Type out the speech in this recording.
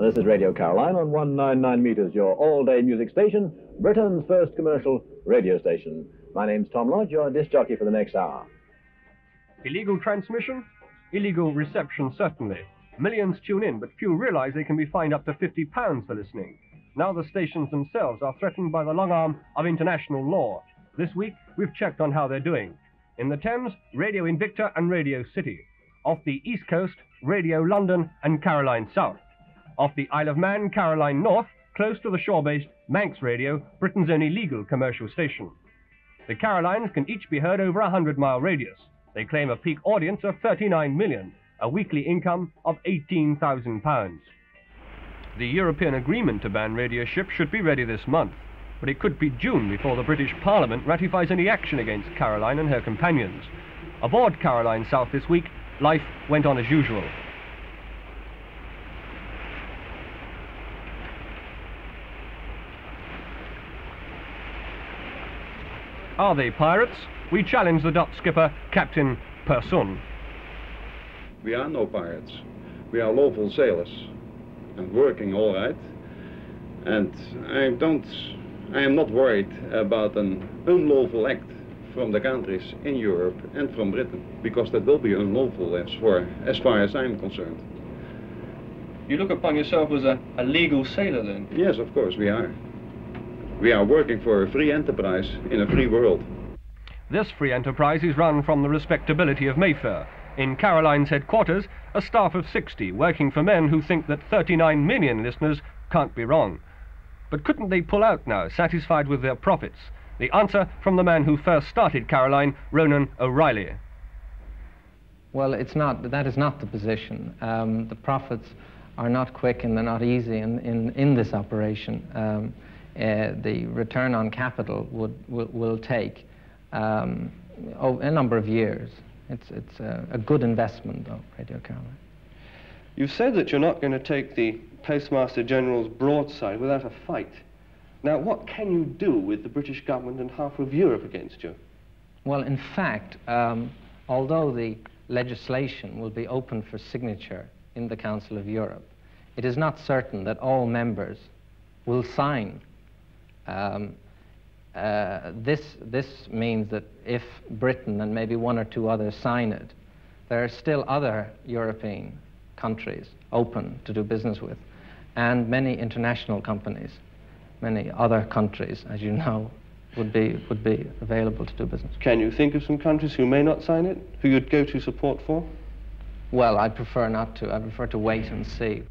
This is Radio Caroline on 199 meters, your all-day music station, Britain's first commercial radio station. My name's Tom Lodge, your disc jockey for the next hour. Illegal transmission? Illegal reception, certainly. Millions tune in, but few realize they can be fined up to £50 for listening. Now the stations themselves are threatened by the long arm of international law. This week, we've checked on how they're doing. In the Thames, Radio Invicta and Radio City. Off the East Coast, Radio London and Caroline South. Off the Isle of Man, Caroline North, close to the shore-based Manx Radio, Britain's only legal commercial station. The Carolines can each be heard over a 100-mile radius. They claim a peak audience of 39 million, a weekly income of 18,000 pounds. The European agreement to ban radio ships should be ready this month, but it could be June before the British Parliament ratifies any action against Caroline and her companions. Aboard Caroline South this week, life went on as usual. Are they pirates? We challenge the Dutch skipper, Captain Persun. We are no pirates. We are lawful sailors and working all right. And I don't, I am not worried about an unlawful act from the countries in Europe and from Britain, because that will be unlawful as far as, far as I'm concerned. You look upon yourself as a, a legal sailor then? Yes, of course we are. We are working for a free enterprise in a free world. This free enterprise is run from the respectability of Mayfair. In Caroline's headquarters, a staff of 60 working for men who think that 39 million listeners can't be wrong. But couldn't they pull out now, satisfied with their profits? The answer from the man who first started Caroline, Ronan O'Rahilly. Well, it's not, that is not the position. Um, the profits are not quick and they're not easy in, in, in this operation. Um, uh, the return on capital would, will, will take um, a number of years. It's, it's a, a good investment, though, Radio Caroline. You've said that you're not going to take the Postmaster General's broadside without a fight. Now, what can you do with the British government and half of Europe against you? Well, in fact, um, although the legislation will be open for signature in the Council of Europe, it is not certain that all members will sign. Um, uh, this, this means that if Britain and maybe one or two others sign it, there are still other European countries open to do business with, and many international companies many other countries, as you know, would be, would be available to do business. Can you think of some countries who may not sign it, who you'd go to support for? Well, I'd prefer not to. I prefer to wait and see.